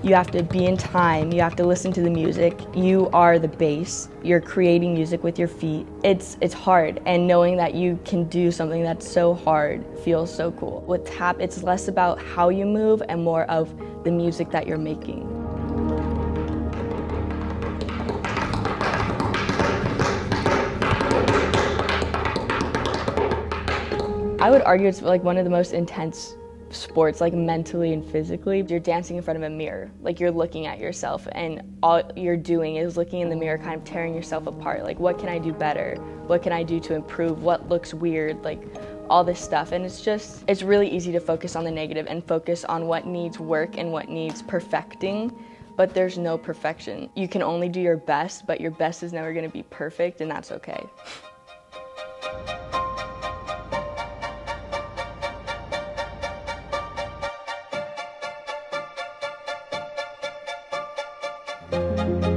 You have to be in time, you have to listen to the music. You are the bass. You're creating music with your feet. It's it's hard and knowing that you can do something that's so hard feels so cool. With tap, it's less about how you move and more of the music that you're making. I would argue it's like one of the most intense sports, like mentally and physically. You're dancing in front of a mirror, like you're looking at yourself, and all you're doing is looking in the mirror, kind of tearing yourself apart. Like, what can I do better? What can I do to improve? What looks weird? Like, all this stuff. And it's just, it's really easy to focus on the negative and focus on what needs work and what needs perfecting. But there's no perfection. You can only do your best, but your best is never gonna be perfect, and that's okay. You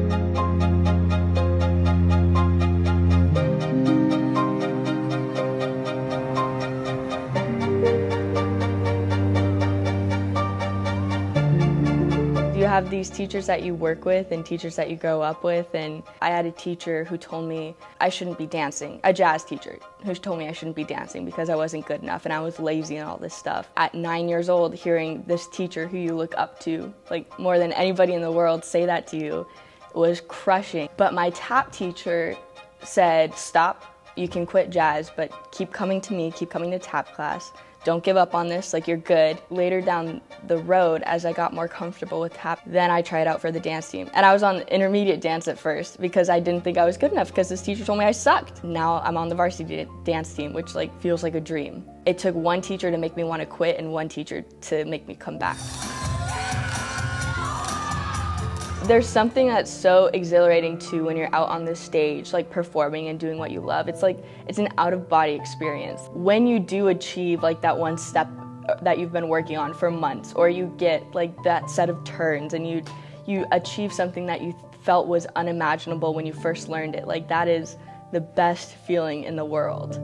have these teachers that you work with and teachers that you grow up with. And I had a teacher who told me I shouldn't be dancing, a jazz teacher who told me I shouldn't be dancing because I wasn't good enough and I was lazy and all this stuff. At nine years old, hearing this teacher who you look up to, like more than anybody in the world, say that to you was crushing. But my tap teacher said, Stop, you can quit jazz, but keep coming to me, keep coming to tap class don't give up on this, like you're good. Later down the road, as I got more comfortable with tap, then I tried out for the dance team. And I was on intermediate dance at first because I didn't think I was good enough because this teacher told me I sucked. Now I'm on the varsity dance team, which like feels like a dream. It took one teacher to make me want to quit and one teacher to make me come back. There's something that's so exhilarating too when you're out on the stage, like performing and doing what you love. It's like it's an out of body experience. When you do achieve like that one step uh, that you've been working on for months, or you get like that set of turns and you you achieve something that you felt was unimaginable when you first learned it, like that is the best feeling in the world.